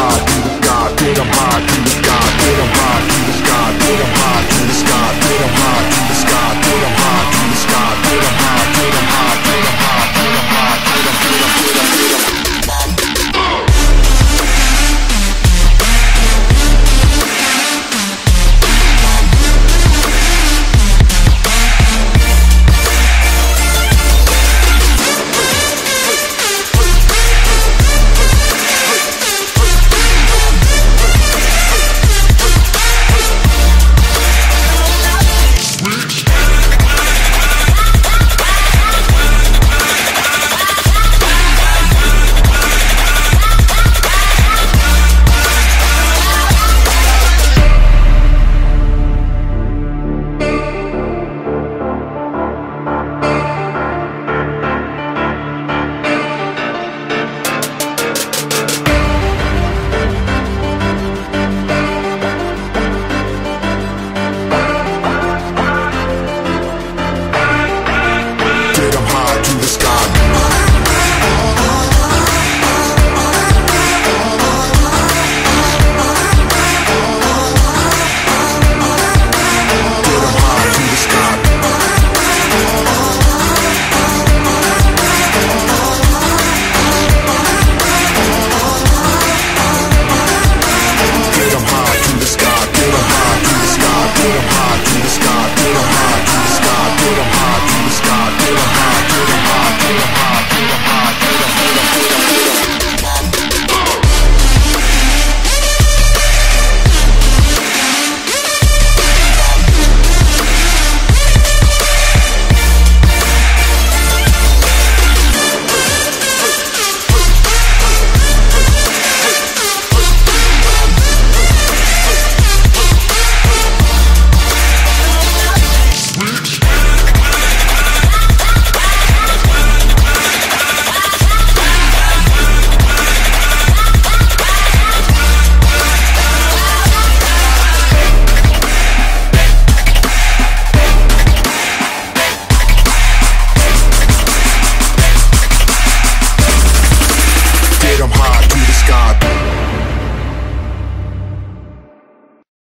high do the sky, get them high through the